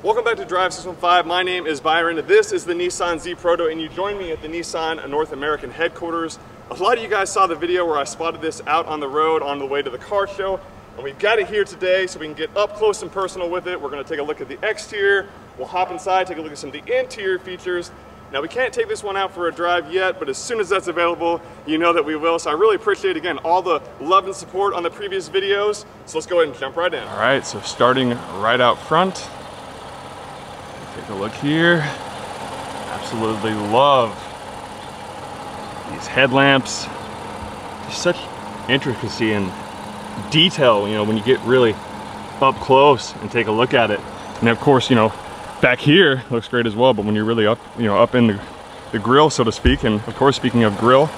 Welcome back to Drive 615. My name is Byron. This is the Nissan Z Proto and you join me at the Nissan North American headquarters. A lot of you guys saw the video where I spotted this out on the road on the way to the car show. And we've got it here today so we can get up close and personal with it. We're gonna take a look at the exterior. We'll hop inside, take a look at some of the interior features. Now we can't take this one out for a drive yet, but as soon as that's available, you know that we will. So I really appreciate, again, all the love and support on the previous videos. So let's go ahead and jump right in. All right, so starting right out front, Take a look here. Absolutely love these headlamps. There's such intricacy and detail, you know, when you get really up close and take a look at it. And of course, you know, back here looks great as well, but when you're really up, you know, up in the, the grill, so to speak, and of course, speaking of grill,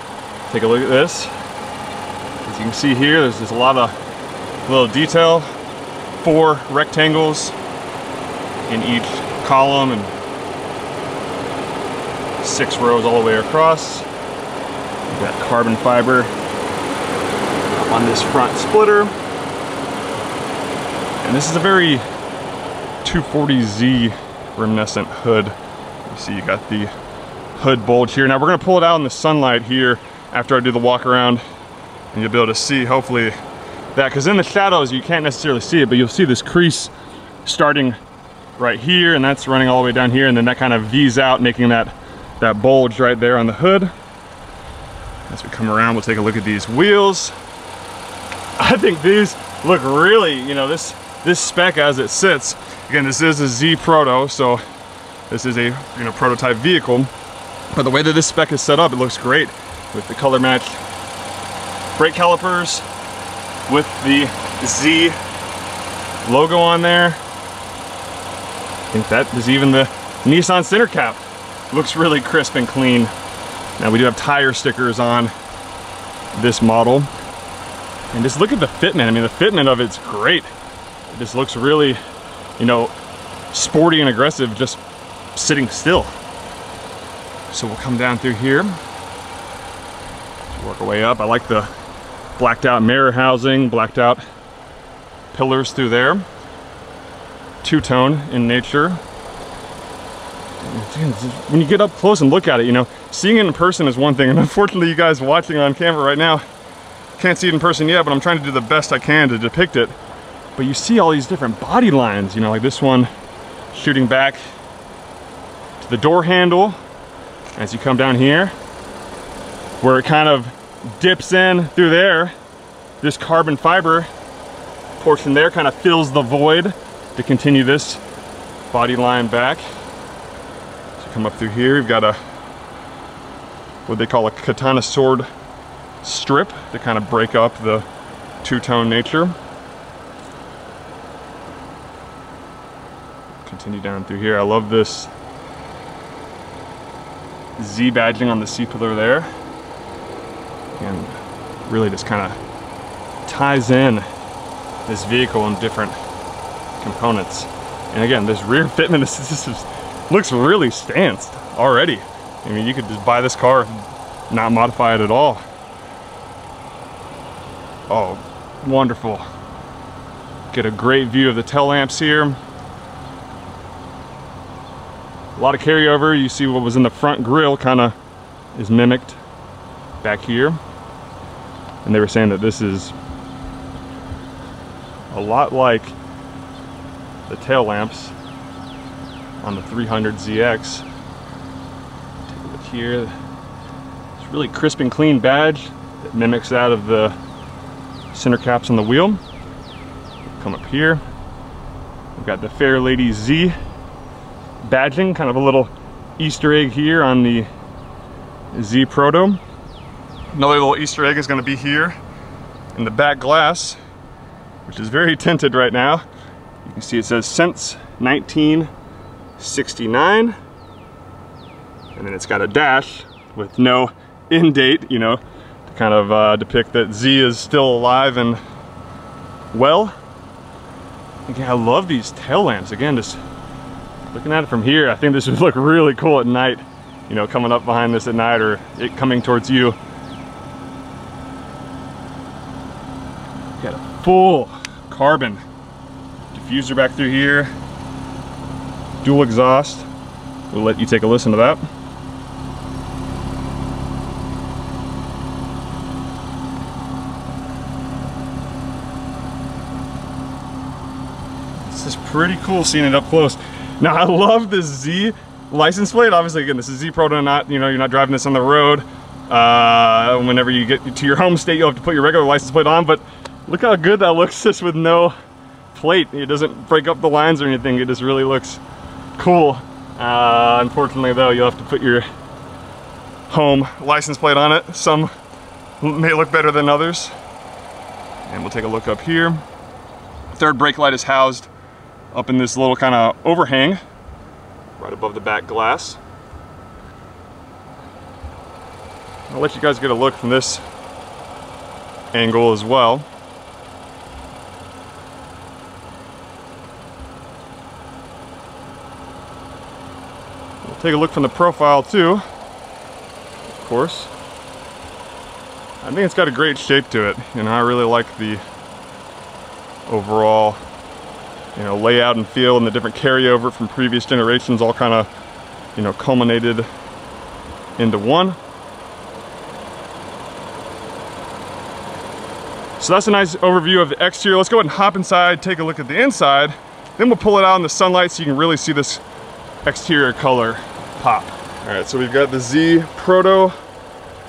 take a look at this. As you can see here, there's just a lot of little detail, four rectangles in each column and six rows all the way across. We've got carbon fiber on this front splitter. And this is a very 240Z reminiscent hood. You see you got the hood bulge here. Now we're gonna pull it out in the sunlight here after I do the walk around and you'll be able to see hopefully that because in the shadows you can't necessarily see it but you'll see this crease starting right here and that's running all the way down here and then that kind of V's out making that that bulge right there on the hood. As we come around we'll take a look at these wheels. I think these look really, you know, this this spec as it sits. Again, this is a Z Proto, so this is a you know prototype vehicle. But the way that this spec is set up, it looks great with the color match brake calipers, with the Z logo on there, think that is even the Nissan center cap. Looks really crisp and clean. Now we do have tire stickers on this model. And just look at the fitment. I mean, the fitment of it's great. It just looks really, you know, sporty and aggressive just sitting still. So we'll come down through here. Work our way up. I like the blacked out mirror housing, blacked out pillars through there two-tone in nature. When you get up close and look at it, you know, seeing it in person is one thing, and unfortunately you guys watching on camera right now can't see it in person yet, but I'm trying to do the best I can to depict it. But you see all these different body lines, you know, like this one shooting back to the door handle as you come down here, where it kind of dips in through there. This carbon fiber portion there kind of fills the void to continue this body line back. So come up through here, you've got a, what they call a katana sword strip to kind of break up the two-tone nature. Continue down through here. I love this Z badging on the C-pillar there. And really just kind of ties in this vehicle in different components. And again, this rear fitment is, looks really stanced already. I mean, you could just buy this car, not modify it at all. Oh, wonderful. Get a great view of the tail lamps here. A lot of carryover. You see what was in the front grille kind of is mimicked back here. And they were saying that this is a lot like the tail lamps on the 300ZX. Take a look here. It's really crisp and clean badge that mimics that of the center caps on the wheel. Come up here. We've got the Fairlady Z badging, kind of a little Easter egg here on the Z Proto. Another little Easter egg is going to be here in the back glass, which is very tinted right now. You see it says since 1969. And then it's got a dash with no in date, you know, to kind of uh, depict that Z is still alive and well. Again, I love these tail lamps. Again, just looking at it from here, I think this would look really cool at night. You know, coming up behind this at night or it coming towards you. Got a full carbon diffuser back through here. dual exhaust. We'll let you take a listen to that. This is pretty cool seeing it up close. Now I love this Z license plate. Obviously, again, this is Z Proto, not, you know, you're not driving this on the road. Uh, whenever you get to your home state, you'll have to put your regular license plate on, but look how good that looks just with no plate. It doesn't break up the lines or anything. It just really looks cool. Uh, unfortunately though, you'll have to put your home license plate on it. Some may look better than others. And we'll take a look up here. Third brake light is housed up in this little kind of overhang right above the back glass. I'll let you guys get a look from this angle as well. Take a look from the profile too, of course. I think it's got a great shape to it. You know, I really like the overall, you know, layout and feel and the different carryover from previous generations all kind of, you know, culminated into one. So that's a nice overview of the exterior. Let's go ahead and hop inside, take a look at the inside. Then we'll pull it out in the sunlight so you can really see this exterior color pop. All right, so we've got the Z Proto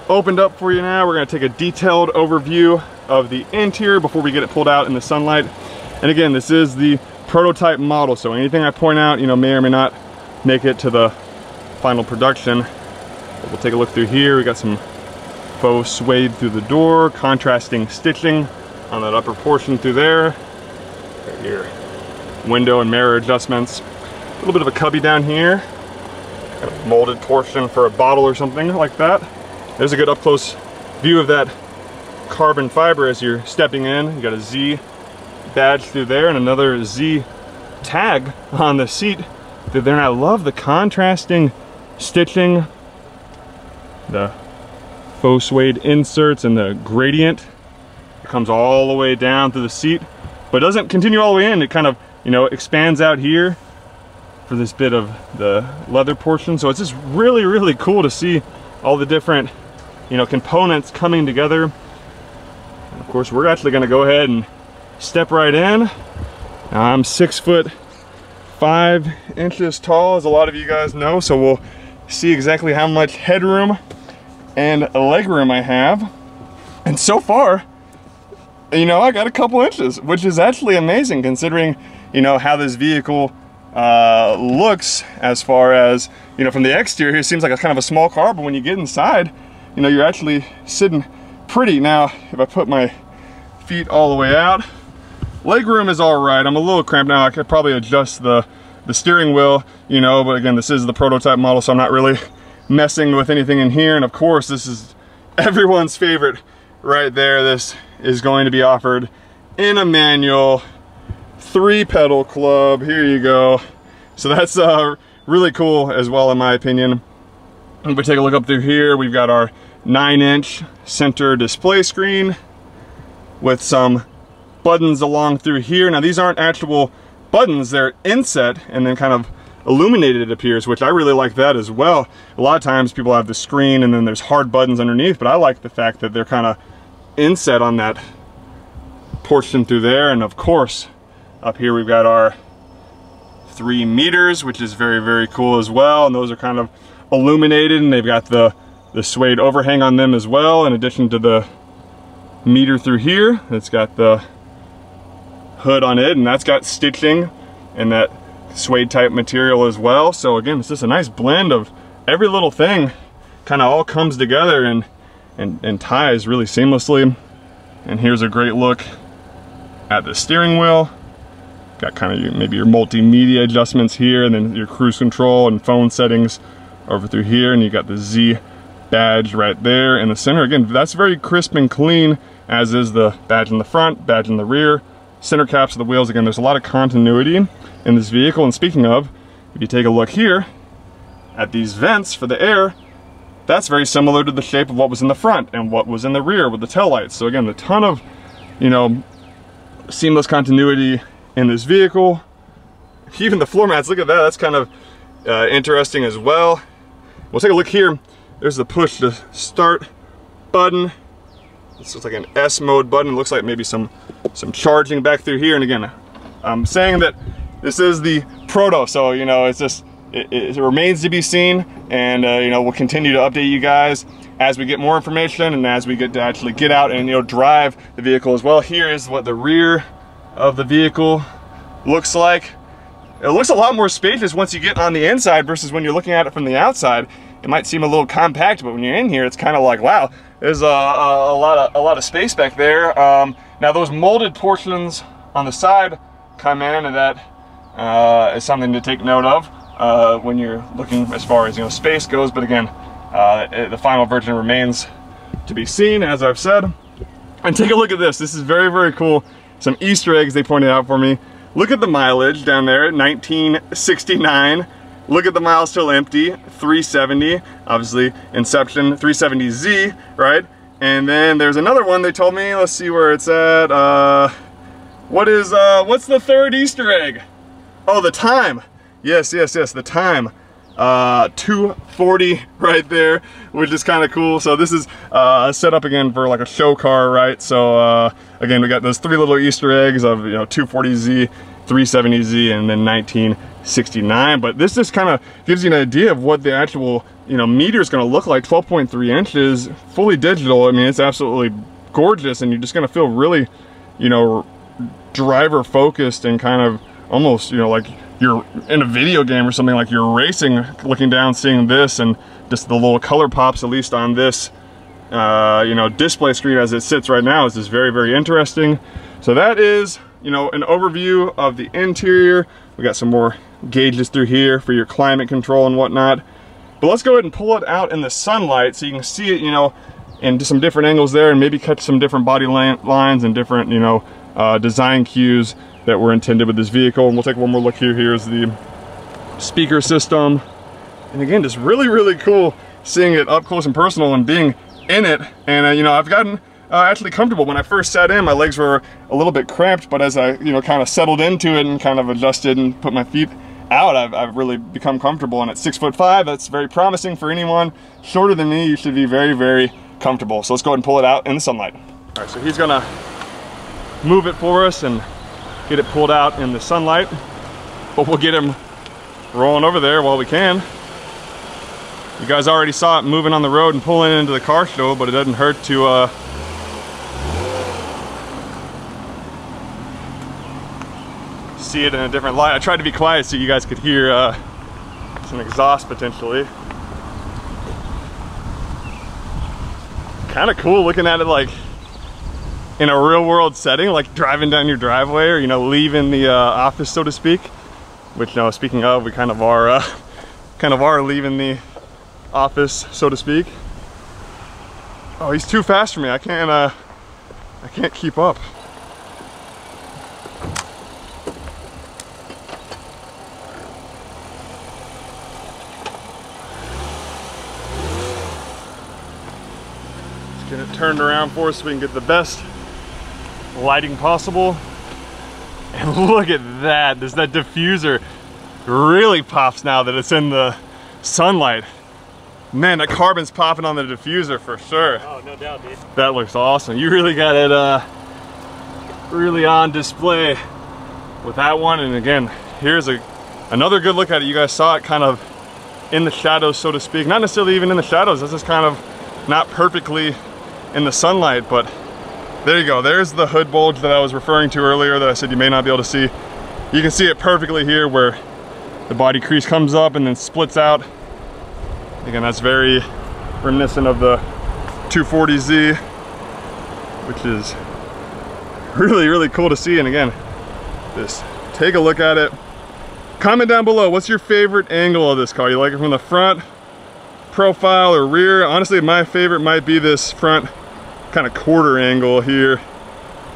opened up for you now. We're gonna take a detailed overview of the interior before we get it pulled out in the sunlight. And again, this is the prototype model, so anything I point out, you know, may or may not make it to the final production. But we'll take a look through here. We got some faux suede through the door, contrasting stitching on that upper portion through there. Right here. Window and mirror adjustments. A little bit of a cubby down here. Molded portion for a bottle or something like that. There's a good up close view of that carbon fiber as you're stepping in. You got a Z badge through there and another Z tag on the seat through there. And I love the contrasting stitching, the faux suede inserts and the gradient. It comes all the way down through the seat, but doesn't continue all the way in. It kind of, you know, expands out here for this bit of the leather portion. So it's just really, really cool to see all the different, you know, components coming together. And of course, we're actually gonna go ahead and step right in. I'm six foot five inches tall, as a lot of you guys know, so we'll see exactly how much headroom and legroom I have. And so far, you know, I got a couple inches, which is actually amazing considering, you know, how this vehicle uh, looks as far as, you know, from the exterior, it seems like it's kind of a small car, but when you get inside, you know, you're actually sitting pretty. Now, if I put my feet all the way out, leg room is all right. I'm a little cramped now. I could probably adjust the, the steering wheel, you know, but again, this is the prototype model, so I'm not really messing with anything in here. And of course, this is everyone's favorite right there. This is going to be offered in a manual three pedal club. Here you go. So that's uh, really cool as well, in my opinion. If we take a look up through here, we've got our nine inch center display screen with some buttons along through here. Now these aren't actual buttons, they're inset and then kind of illuminated it appears, which I really like that as well. A lot of times people have the screen and then there's hard buttons underneath, but I like the fact that they're kind of inset on that portion through there. And of course, up here we've got our three meters, which is very, very cool as well. And those are kind of illuminated and they've got the, the suede overhang on them as well, in addition to the meter through here. It's got the hood on it and that's got stitching and that suede type material as well. So again, it's just a nice blend of every little thing kind of all comes together and, and, and ties really seamlessly. And here's a great look at the steering wheel. Got kind of your, maybe your multimedia adjustments here and then your cruise control and phone settings over through here. And you got the Z badge right there in the center. Again, that's very crisp and clean as is the badge in the front, badge in the rear, center caps of the wheels. Again, there's a lot of continuity in this vehicle. And speaking of, if you take a look here at these vents for the air, that's very similar to the shape of what was in the front and what was in the rear with the tail lights. So again, a ton of, you know, seamless continuity in this vehicle. even the floor mats, look at that. That's kind of uh, interesting as well. We'll take a look here. There's the push to start button. This looks like an S mode button. It looks like maybe some, some charging back through here. And again, I'm saying that this is the proto, so you know, it's just, it, it remains to be seen. And uh, you know, we'll continue to update you guys as we get more information and as we get to actually get out and you know drive the vehicle as well. Here is what the rear of the vehicle looks like. It looks a lot more spacious once you get on the inside versus when you're looking at it from the outside. It might seem a little compact, but when you're in here, it's kind of like, wow, there's a, a, a, lot of a lot of space back there. Um, now those molded portions on the side come in, and that uh, is something to take note of uh, when you're looking as far as you know space goes. But again, uh, the final version remains to be seen, as I've said. And take a look at this. This is very, very cool. Some Easter eggs they pointed out for me. Look at the mileage down there, 1969. Look at the miles still empty, 370. Obviously, Inception 370Z, right? And then there's another one they told me. Let's see where it's at. Uh, what is, uh, what's the third Easter egg? Oh, the time. Yes, yes, yes, the time uh, 240 right there, which is kind of cool. So this is uh, set up again for like a show car, right? So uh, again, we got those three little Easter eggs of, you know, 240Z, 370Z, and then 1969. But this just kind of gives you an idea of what the actual, you know, meter is going to look like. 12.3 inches, fully digital. I mean, it's absolutely gorgeous, and you're just going to feel really, you know, driver focused and kind of almost, you know, like you're in a video game or something like you're racing, looking down, seeing this, and just the little color pops, at least on this, uh, you know, display screen as it sits right now is just very, very interesting. So that is, you know, an overview of the interior. We got some more gauges through here for your climate control and whatnot. But let's go ahead and pull it out in the sunlight so you can see it, you know, in some different angles there and maybe catch some different body lines and different, you know, uh, design cues that were intended with this vehicle. And we'll take one more look here. Here's the speaker system. And again, just really, really cool seeing it up close and personal and being in it. And, uh, you know, I've gotten uh, actually comfortable. When I first sat in, my legs were a little bit cramped, but as I, you know, kind of settled into it and kind of adjusted and put my feet out, I've, I've really become comfortable. And at six foot five, that's very promising for anyone shorter than me. You should be very, very comfortable. So let's go ahead and pull it out in the sunlight. All right, so he's gonna move it for us and get it pulled out in the sunlight. But we'll get him rolling over there while we can. You guys already saw it moving on the road and pulling into the car show, but it doesn't hurt to uh, see it in a different light. I tried to be quiet so you guys could hear uh, some exhaust potentially. Kind of cool looking at it like in a real world setting, like driving down your driveway or, you know, leaving the uh, office, so to speak. Which, know, speaking of, we kind of are, uh, kind of are leaving the office, so to speak. Oh, he's too fast for me. I can't, uh, I can't keep up. Let's get it turned around for us so we can get the best lighting possible. And look at that, there's that diffuser really pops now that it's in the sunlight. Man, that carbon's popping on the diffuser for sure. Oh, no doubt, dude. That looks awesome. You really got it uh, really on display with that one. And again, here's a another good look at it. You guys saw it kind of in the shadows, so to speak. Not necessarily even in the shadows. This is kind of not perfectly in the sunlight, but there you go. There's the hood bulge that I was referring to earlier that I said you may not be able to see. You can see it perfectly here where the body crease comes up and then splits out. Again, that's very reminiscent of the 240Z, which is really, really cool to see. And again, just take a look at it. Comment down below, what's your favorite angle of this car? You like it from the front, profile, or rear? Honestly, my favorite might be this front kind of quarter angle here.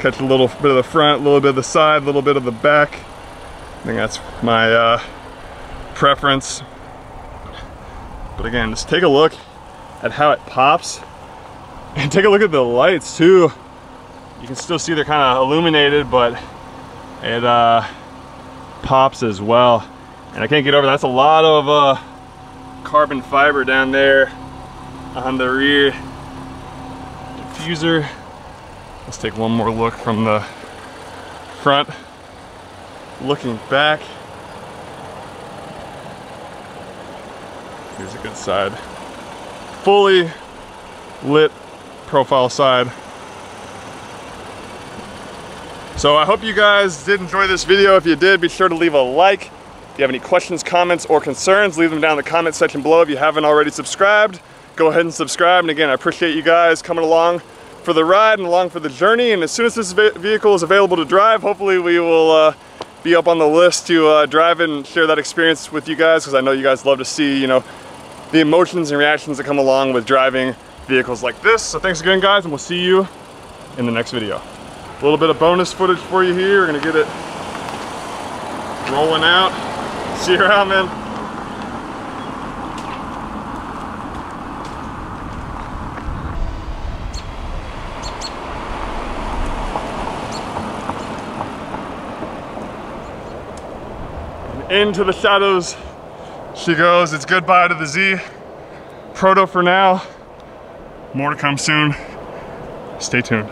Catch a little bit of the front, a little bit of the side, a little bit of the back. I think that's my uh, preference. But again, just take a look at how it pops. And take a look at the lights too. You can still see they're kind of illuminated, but it uh, pops as well. And I can't get over, that's a lot of uh, carbon fiber down there on the rear diffuser. Let's take one more look from the front. Looking back. Here's a good side. Fully lit profile side. So I hope you guys did enjoy this video. If you did, be sure to leave a like. If you have any questions, comments, or concerns, leave them down in the comment section below. If you haven't already subscribed, go ahead and subscribe. And again, I appreciate you guys coming along for the ride and along for the journey. And as soon as this vehicle is available to drive, hopefully we will uh, be up on the list to uh, drive and share that experience with you guys because I know you guys love to see, you know, the emotions and reactions that come along with driving vehicles like this. So thanks again guys and we'll see you in the next video. A little bit of bonus footage for you here. We're gonna get it rolling out. See you around, man. Into the shadows she goes. It's goodbye to the Z. Proto for now. More to come soon. Stay tuned.